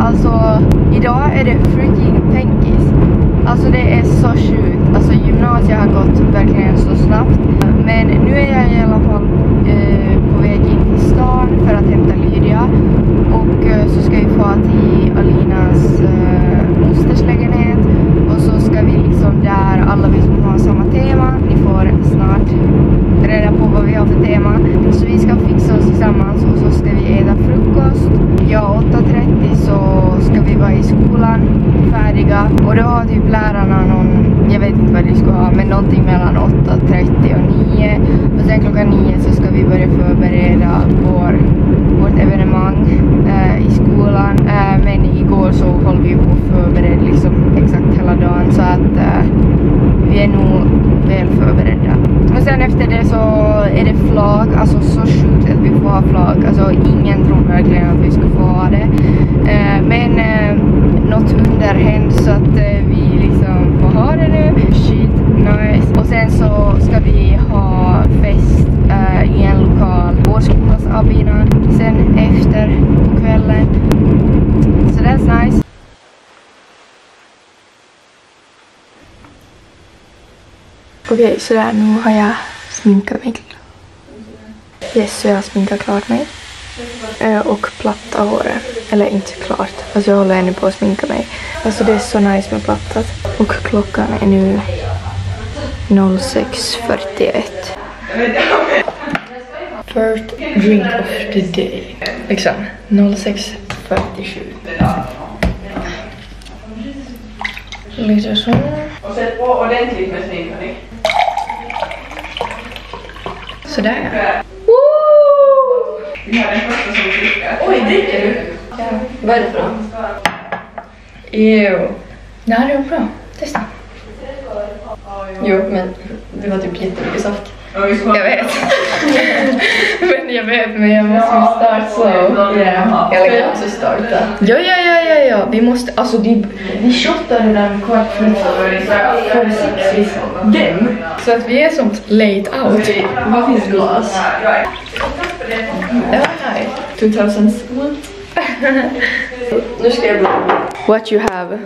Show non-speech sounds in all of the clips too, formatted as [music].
alltså idag är det freaking penkis. Alltså det är så sjukt. Alltså gymnasiet har gått verkligen så snabbt. Men nu är jag i alla fall eh, på väg in till stan för att hämta Lydia. Och eh, så ska vi få till Alinas eh, mosters lägenhet. Och så ska vi liksom där, alla vi som har samma tema, ni får snart reda på vad vi har för tema. Så vi ska fixa oss tillsammans och så ska vi äta frukost. Ja, 8.30 så ska vi vara i skolan färdiga och då har typ lärarna någon, jag vet inte vad de ska ha, men någonting mellan 8.30 och 9. Och sen klockan 9 så ska vi börja förbereda vår, vårt evenemang äh, i skolan. Äh, men igår så höll vi på för förbereda liksom exakt hela dagen så att eh, vi är nog väl förberedda. Och sen efter det så är det flak, alltså så sjukt att vi får ha flak. Alltså ingen tror verkligen att vi ska få ha det. Eh, men eh, något under hänt så att eh, vi liksom får ha det nu. Shit, nice. Och sen så ska vi ha fest eh, i en lokal på Abina sen efter på kvällen. Så that's nice. Okej, sådär nu har jag sminkat mig. Yes, så jag har sminkat klart mig. Eh, och platta håret. Eller inte klart, alltså jag håller ännu på att sminka mig. Alltså det är så nice med plattat. Och klockan är nu 06.41. First drink of the day. Liksom 06.47. Lite så. Och sätt på ordentligt med sminkning. Sådär ja. Vi har den första som klickar. Oj, dricker du? Vad är det för något? Jo. Nej, det var bra. Testa. Jo, men det var typ jättemycket saft. Jag vet. Jag vet, men jag måste ju starta slow. Yeah. Jag lägger också starta. Ja, ja, ja, ja, ja. Vi måste, alltså de, de shottade den kvart för sex liksom. Dem. Så att vi är som late out. Vad finns glas? Ja, nej. 2000 [laughs] Nu ska jag bli... What you have?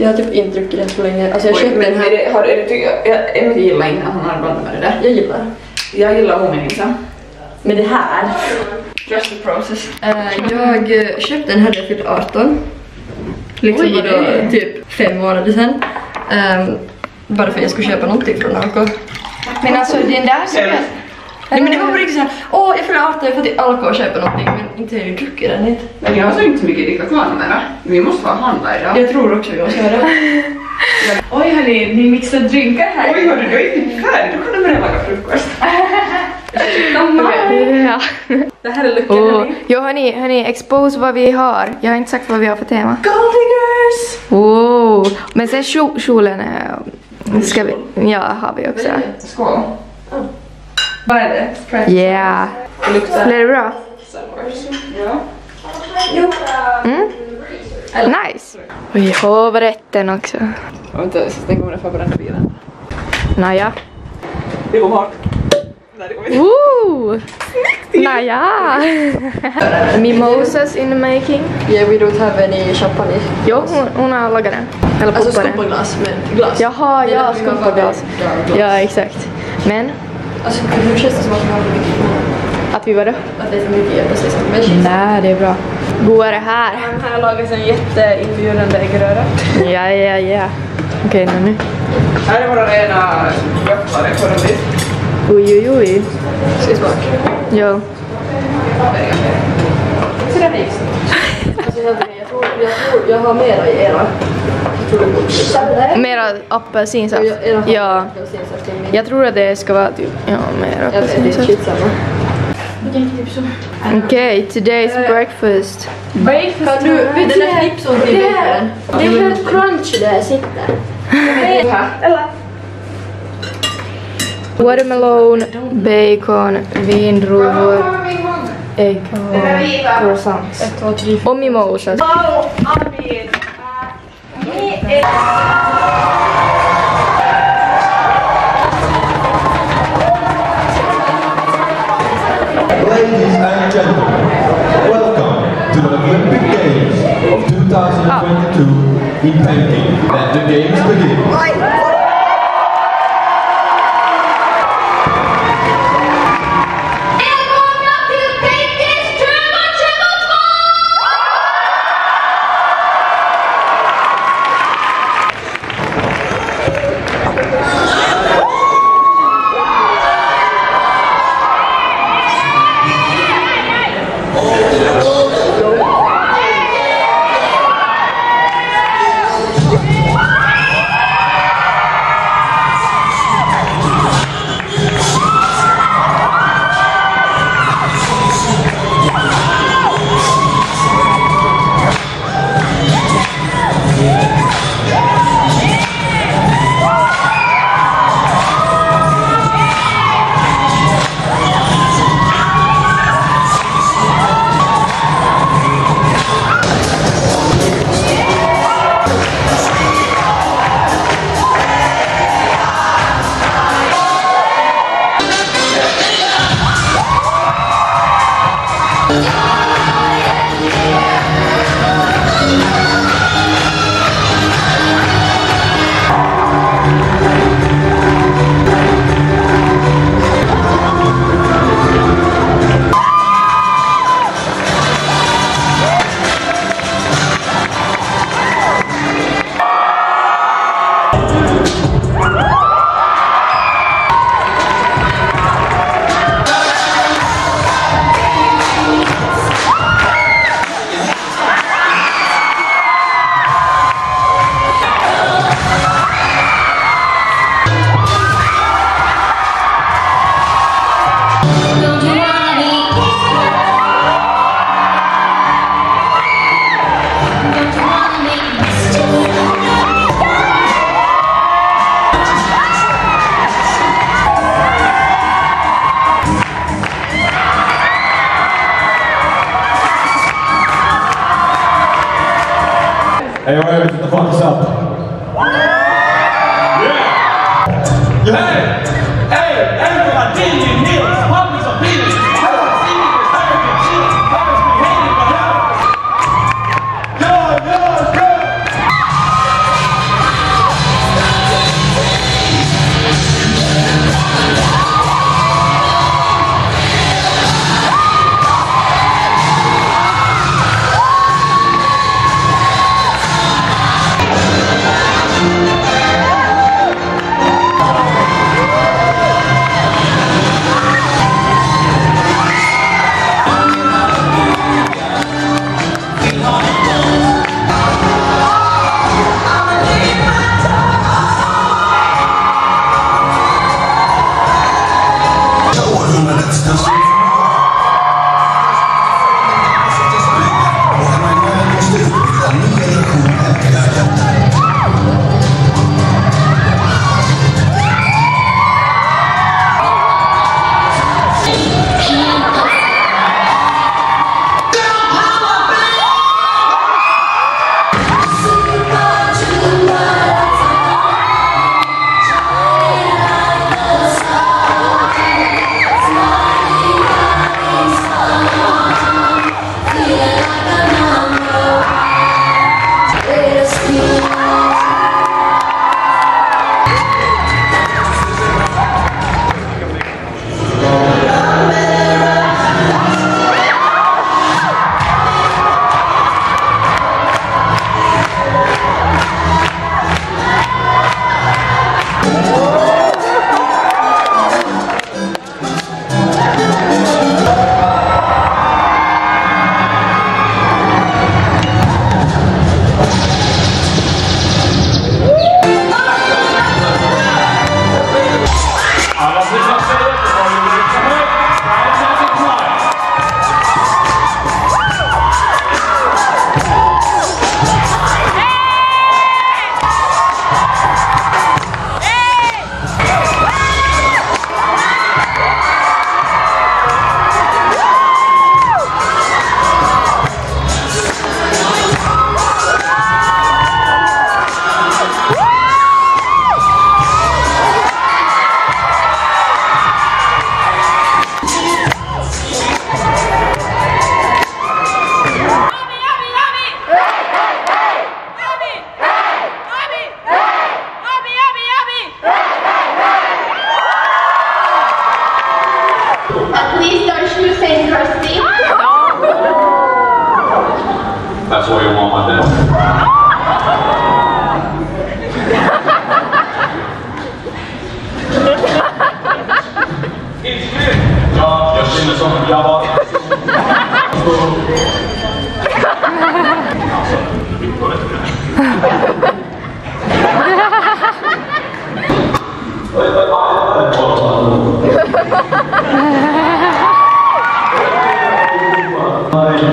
Jag har typ inte druckit den så länge. Alltså jag Oj, köpte men den är här. det, har, är det, jag, jag, Emily gillar inte att han har blandat med det där. Jag gillar. Jag gillar hominisa. Men det här. Trust the process. Eh, jag eh, köpte den här när jag fyllde 18. Liksom Oj, vadå, det- typ fem månader sedan. Ehm, bara för att jag skulle köpa någonting från AK. Men alltså den där som jag... Nej men det var på riktigt såhär, åh jag fyller 18, jag får till Alko och köpa någonting men inte har jag ju druckit den inte. Men jag har så inte så mycket dricka kvar numera. Vi måste vara handla idag. Jag tror också vi måste göra det. [laughs] Oj hörni, ni mixar drinkar här. Oj hörni, du är inte [laughs] färdig. Du kan börja laga frukost. [laughs] Ja. Det här är luckan Oh. hörni. Jo hörni, hörni, expose vad vi har. Jag har inte sagt vad vi har för tema. Gold diggers! Wow. Men sen kjo- kjolen är... Ska vi... Ja, har vi också. Skål. Vad är det? Yeah. Det luktar... Blev det bra? Ja. Mm. Nice. Oj, hovrätten också. Vänta, den kommer att få bränna bilen. Naja. Det går hårt. Woo! Naja. [laughs] Mimosas in the making. Yeah, we don't have any champagne. Jo, hon, hon har lagat den. Eller Alltså den. skompaglas, men glas. Jaha, ja, därför vi har skumpaglas. bara glas. Ja, exakt. Men, Alltså nu känns det som att vi har för mycket att vi var det? Att det är för mycket hjälp liksom. Men shit. Nej, det är bra. Godare här. Den här lagas en jätteinbjudande äggröra. Ja, ja, ja. Okej, okay, nu. Här är våra rena på den biff. Oj, oj, oj. Ska smaka. Jo. Så där gick Alltså tror, jag tror jag har mera i era. Mera apelsinsaft. Ja. Jag tror att det ska vara typ, ja, är apelsinsaft. Okej, today's breakfast. Kan du, vet den där chipson till? Det är helt crunchy där jag sitter. [laughs] Watermelon, bacon, vindruvor, ägg och croissants. Och mimosas. Ladies and gentlemen, welcome to the Olympic Games of 2022 in Peking. Let the games begin.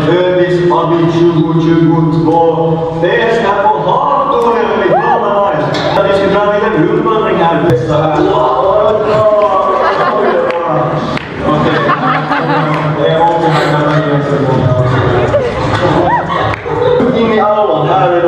Övis Abi 2022. Det ska på Hartorget med Glada Nice. Vi ska dra en liten kan man ge sig på. In i aulan, här är det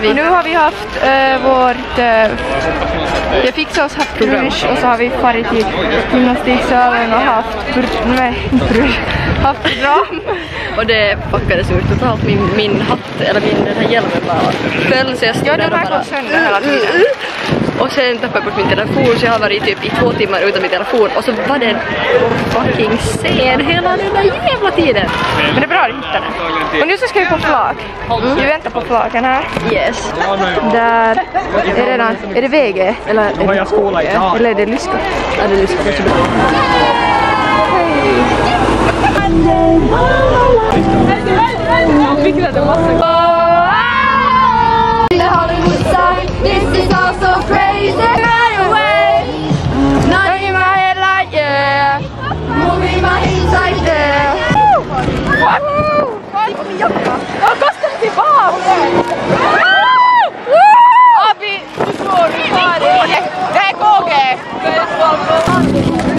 vi. Nu har vi haft eh, vårt... Uh, jag fixade oss haft brunch och så har vi farit till gymnastiksalen och haft... Br nej, brunch. [laughs] Haft program. Och det fuckades ur totalt. Min, min hatt, eller min den här hjälmen bara föll så jag stod Ja, där den och här bara... går sönder hela tiden. Och sen tappade jag bort min telefon så jag har varit typ i två timmar utan min telefon och så var den fucking scen hela den där jävla tiden. Men det är bra att du hittade den. Och nu så ska vi på flak. Vi väntar på flaken här. Yes. Där är redan... Är det VG? Eller är det, idag. eller är det Lysko? Ja, det är liksom kanske bra. The Hollywood sign. This is all är.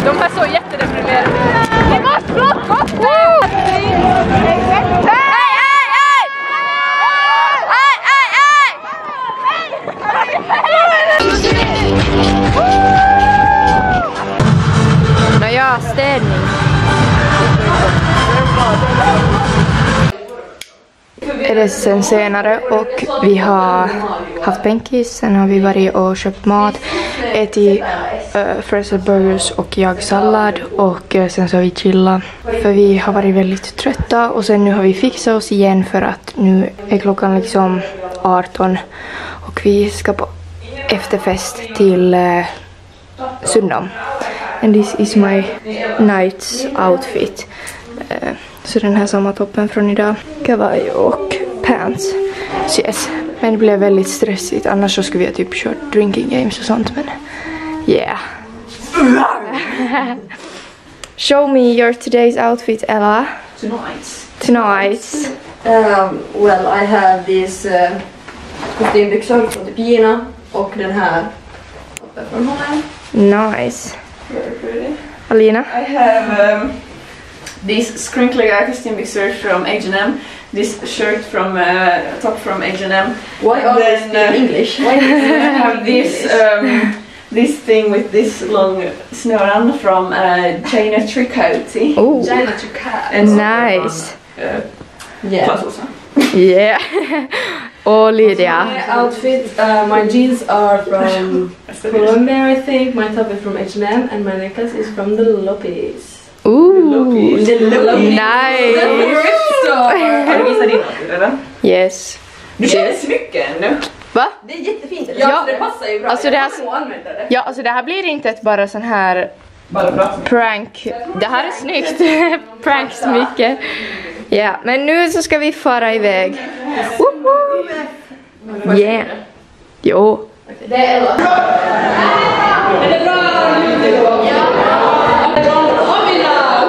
De här såg jättedeprimerade. Det! Hej, hej, hej! Är det sen senare och vi har haft bänkis, sen har vi varit och köpt mat, ätit eh, uh, Fraser Burgers och jag sallad och eh, sen så har vi chillat för vi har varit väldigt trötta och sen nu har vi fixat oss igen för att nu är klockan liksom 18 och vi ska på efterfest till eh, uh, Sundom. And this is my night's outfit. Eh, så den här sommartoppen från idag. Kavaj och pants. Så yes. Men det blev väldigt stressigt. Annars så skulle vi ha typ kört drinking games och sånt men yeah. [laughs] Show me your today's outfit Ella. Tonight. Tonight. Um, well, I have these uh, kostymbyxor från typ Gina och den här toppen från H&M. Nice. Very pretty. Alina? I have um, these scrinkly guy costume mixers from H&M. This shirt from uh, top from H&M. Why And always in uh, English? [laughs] I have this [laughs] um, this thing with this long snören from uh, China Tricoty. Oh, Gina Chukat. And nice. Uh, Yeah. Clas Ohlson. Yeah. [laughs] Och Lydia. My outfit, uh, my jeans are from Colombia, I think. My top is from H&M, and my necklace is from the Lopez. Ooh, nice. Har du visat din outfit redan? Yes. Du känner smycken. Va? Det är jättefint. Ja. det passar ju bra. Alltså det här, ja, alltså det här blir inte ett bara sån här prank. Det här är snyggt. [laughs] prank smycke. Ja, men nu så ska vi fara iväg. Woho! Yeah. Jo. Det är Ella. Är det bra ljudnivå? Ja. Amina!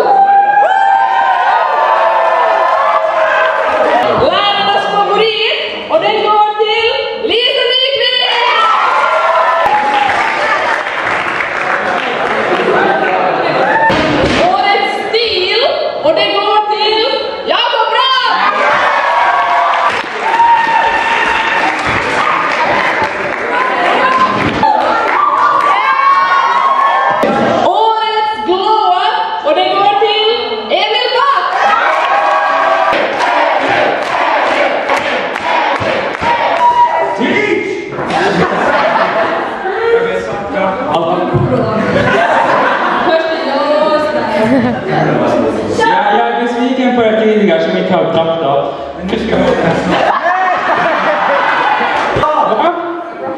Lärarnas favorit och den går till Lisa Nyqvist! Årets stil och den går till Jakob Bratt! Årets blåa och den går till Emil Back! Jag, jag är besviken på er tidigare som inte har kraftat. Men nu ska jag Va?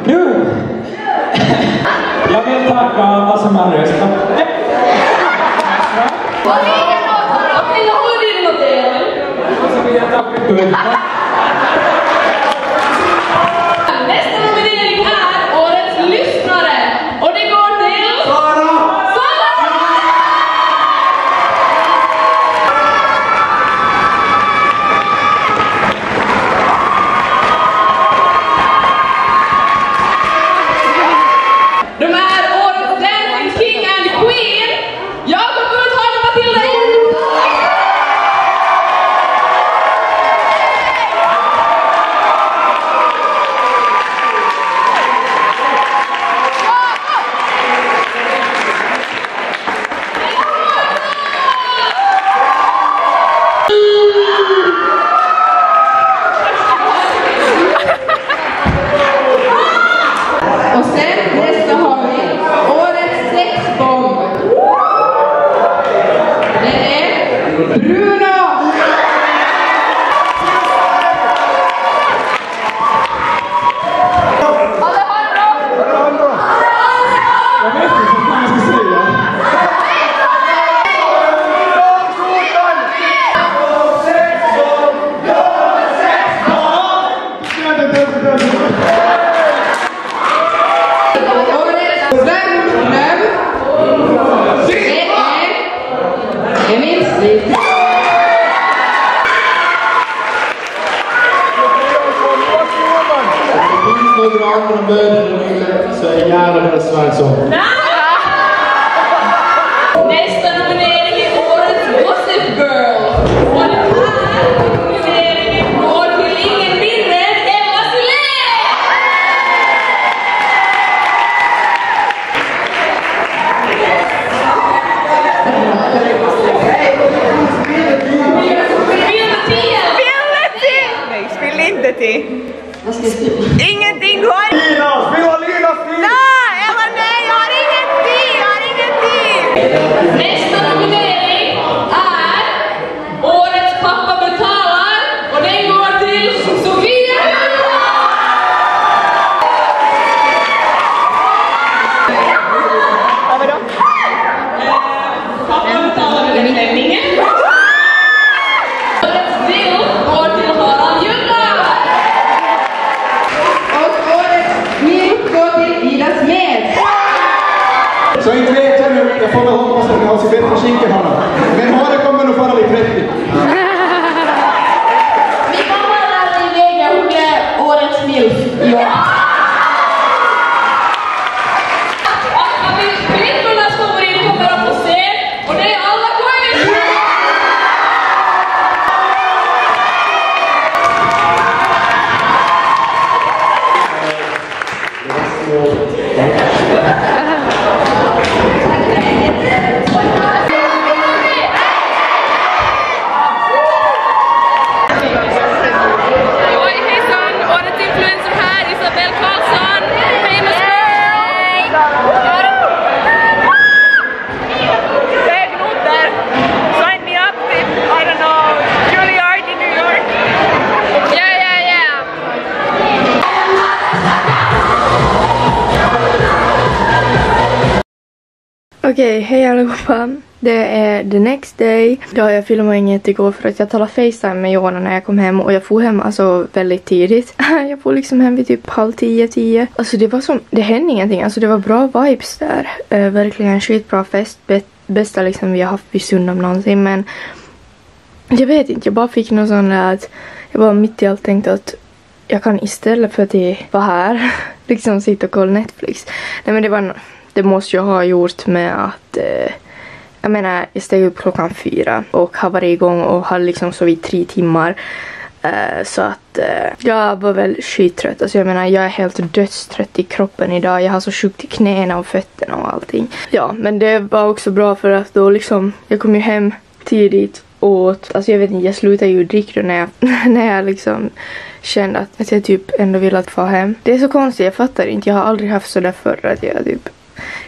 Nu? Jag vill tacka alla som har röstat. Okej, några andra möten ute så är gärna herr Svensson. Nästa nominering är Årets Gossip Girl. Och den här nomineringen går till ingen mindre än Emma Sillén! Nej, spill inte till. Ingenting, du har... Lina! Spela Lina stil! Nej, eller nej, jag har ingenting, jag har ingenting! Okej, hej allihopa. Det är the next day. Ja, jag filmade inget igår för att jag talade Facetime med Johanna när jag kom hem och jag får hem alltså väldigt tidigt. [laughs] jag får liksom hem vid typ halv tio, tio. Alltså det var som, det hände ingenting. Alltså det var bra vibes där. Uh, verkligen skitbra fest. Bä- bästa liksom vi har haft vid Sundom någonsin men jag vet inte, jag bara fick någon sån där att jag bara mitt i allt tänkte att jag kan istället för att vara här [laughs] liksom sitta och kolla Netflix. Nej men det var no- det måste jag ha gjort med att eh, jag menar jag steg upp klockan fyra och har varit igång och har liksom sovit tre timmar. Eh, så att eh, jag var väl skittrött. Alltså jag menar jag är helt dödstrött i kroppen idag. Jag har så sjukt i knäna och fötterna och allting. Ja men det var också bra för att då liksom jag kom ju hem tidigt och åt. Alltså jag vet inte jag slutade ju dricka då när jag, [laughs] när jag liksom kände att, att jag typ ändå ville att få hem. Det är så konstigt, jag fattar inte. Jag har aldrig haft sådär förr att jag typ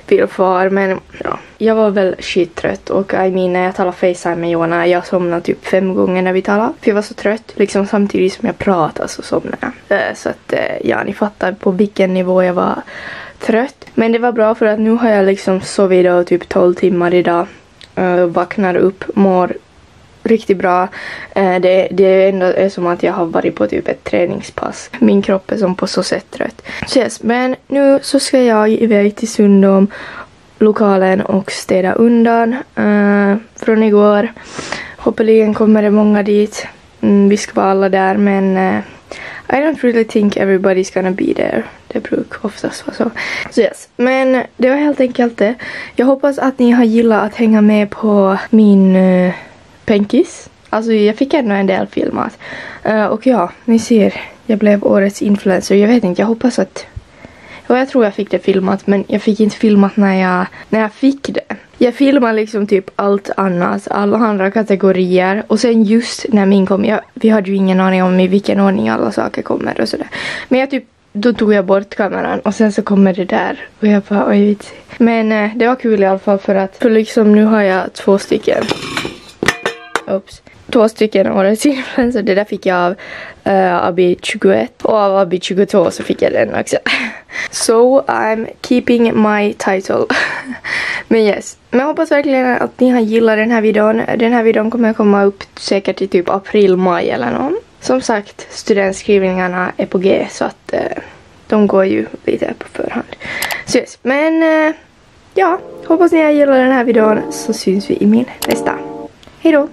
vill far men ja. Jag var väl skittrött och I mean när jag talade facetime med Jona jag somnade typ fem gånger när vi talade. För jag var så trött. Liksom samtidigt som jag pratade så somnade jag. Eh, så att eh, ja ni fattar på vilken nivå jag var trött. Men det var bra för att nu har jag liksom sovit då typ 12 timmar idag. Eh, vaknar upp, mår riktigt bra. Eh, det, det, är ändå som att jag har varit på typ ett träningspass. Min kropp är som på så sätt trött. Så yes, men nu så ska jag iväg till Sundom lokalen och städa undan uh, från igår. Hoppeligen kommer det många dit. Mm, vi ska vara alla där men uh, I don't really think everybody's gonna be there. Det brukar oftast vara så. Så yes. Men det var helt enkelt det. Jag hoppas att ni har gillat att hänga med på min uh, penkis. Alltså jag fick ändå en del filmat. Alltså. Eh, och ja, ni ser. Jag blev årets influencer. Jag vet inte, jag hoppas att... Ja, jag tror jag fick det filmat men jag fick inte filmat när jag, när jag fick det. Jag filmar liksom typ allt annat, alla andra kategorier och sen just när min kom, jag, vi hade ju ingen aning om i vilken ordning alla saker kommer och sådär. Men jag typ, då tog jag bort kameran och sen så kommer det där och jag bara oj vits. Men eh, det var kul i alla fall för att, för liksom nu har jag två stycken. Oops. Två stycken årets influencer. Det där fick jag av eh, uh, AB21 och av AB22 så fick jag den också. [laughs] So I'm keeping my title. [laughs] Men yes. Men jag hoppas verkligen att ni har gillat den här videon. Den här videon kommer komma upp säkert i typ april, maj eller någon. Som sagt, studentskrivningarna är på G så att uh, de går ju lite på förhand. Så yes. Men uh, ja, hoppas ni har gillat den här videon så syns vi i min nästa. Hej då!